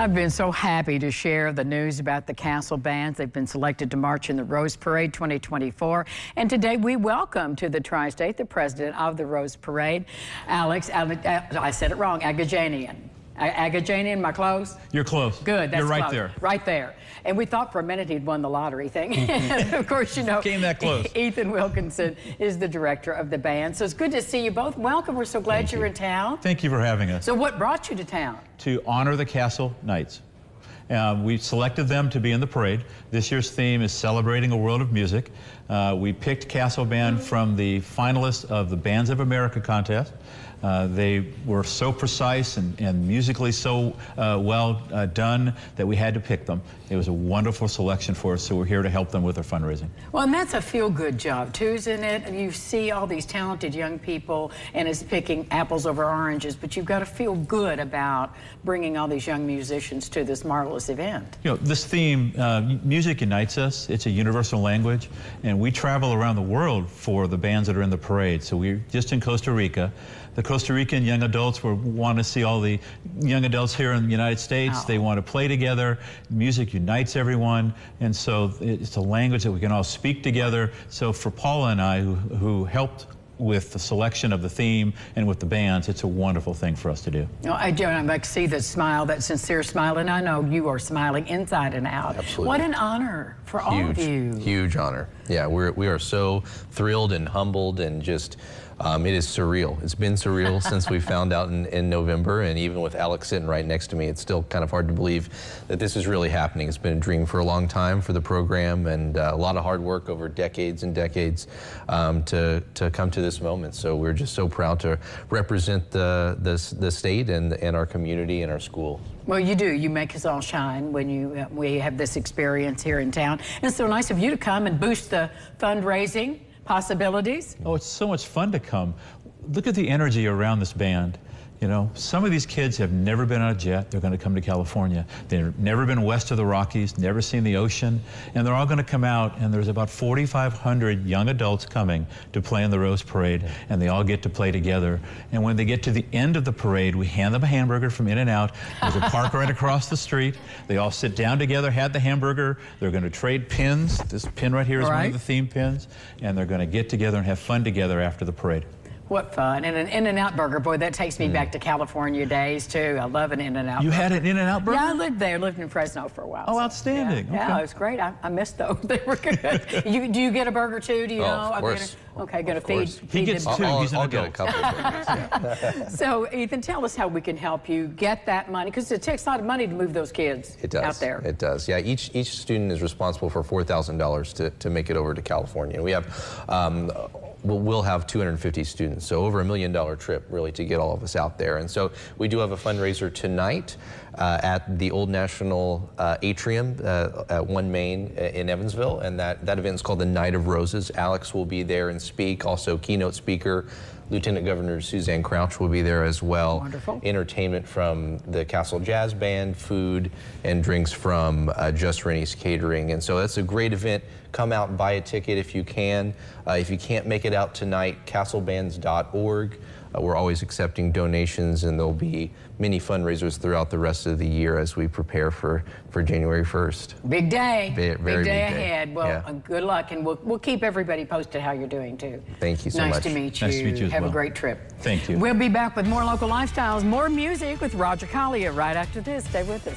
I've been so happy to share the news about the Castle Bands. They've been selected to march in the Rose Parade 2024. And today we welcome to the Tri-State the president of the Rose Parade, Alex, uh, I said it wrong, Aghajanian. Aghajanian, am I close? You're close. Good. You're right close. there. Right there. And we thought for a minute he'd won the lottery thing. of course, you know. Came that close. Ethan Wilkinson is the director of the band. So it's good to see you both. Welcome. We're so glad Thank you're you. in town. Thank you for having us. So what brought you to town? To honor the Castle Knights. Uh, we selected them to be in the parade. This year's theme is Celebrating a World of Music. Uh, we picked Castle Band from the finalists of the Bands of America contest. Uh, they were so precise and, and musically so uh, well uh, done that we had to pick them. It was a wonderful selection for us, so we're here to help them with their fundraising. Well, and that's a feel-good job, too, isn't it? And you see all these talented young people, and it's picking apples over oranges, but you've got to feel good about bringing all these young musicians to this marvelous event. You know, this theme, uh, music unites us. It's a universal language, and we travel around the world for the bands that are in the parade. So we're just in Costa Rica. The Costa Rican young adults were, want to see all the young adults here in the United States. Oh. They want to play together. Music unites everyone, and so it's a language that we can all speak together. So for Paula and I, who, who helped with the selection of the theme and with the bands, it's a wonderful thing for us to do. No, I do. I like see the smile, that sincere smile, and I know you are smiling inside and out. Absolutely. What an honor for all of you. Huge honor. Yeah, we're, we are so thrilled and humbled and just um, it is surreal. It's been surreal since we found out in, in, November, and even with Alex sitting right next to me, it's still kind of hard to believe that this is really happening. It's been a dream for a long time for the program, and uh, a lot of hard work over decades and decades um, to, to come to this moment. So we're just so proud to represent the, the, the state and, and our community and our school. Well, you do. You make us all shine when you uh, we have this experience here in town. And it's so nice of you to come and boost the fundraising possibilities. Oh, it's so much fun to come. Look at the energy around this band. You know, some of these kids have never been on a jet. They're going to come to California. They've never been west of the Rockies, never seen the ocean, and they're all going to come out. And there's about 4,500 young adults coming to play in the Rose Parade, and they all get to play together. And when they get to the end of the parade, we hand them a hamburger from In-N-Out. There's a park right across the street. They all sit down together, had the hamburger. They're going to trade pins. This pin right here is right. one of the theme pins, and they're going to get together and have fun together after the parade. What fun. And an In-N-Out burger, boy, that takes me Mm. back to California days, too. I love an In-N-Out You burger. had an In-N-Out burger? Yeah, I lived there. lived in Fresno for a while. Oh, so, outstanding. Yeah, yeah, it was great. I, I missed those. They were good. you, do you get a burger, too? Do you Oh, know? of course. Gonna, okay, going to feed, feed He gets them. two. I'll, He's an I'll get a couple burgers. yeah. So, Ethan, tell us how we can help you get that money, because it takes a lot of money to move those kids It does. out there. It does. Yeah. Each each student is responsible for four thousand dollars to to make it over to California. We have. Um, We'll, we'll have 250 students, so over a million dollar trip really to get all of us out there. And so we do have a fundraiser tonight uh, at the Old National uh, Atrium uh, at One Main uh, in Evansville, and that, that event is called the Night of Roses. Alex will be there and speak, also keynote speaker. Lieutenant Governor Suzanne Crouch will be there as well. Wonderful. Entertainment from the Castle Jazz Band, food and drinks from uh, Just Rennie's Catering. And so that's a great event. Come out and buy a ticket if you can. Uh, if you can't make it out tonight, castlebands.org. Uh, we're always accepting donations, and there'll be many fundraisers throughout the rest of the year as we prepare for, for January 1st. Big day. Very- very big day big day. ahead. Well, Yeah. uh, good luck, and we'll, we'll keep everybody posted how you're doing, too. Thank you so nice much. to meet you. Nice to meet you as Have well. a great trip. Thank you. We'll be back with more local lifestyles, more music with Roger Collier right after this. Stay with us.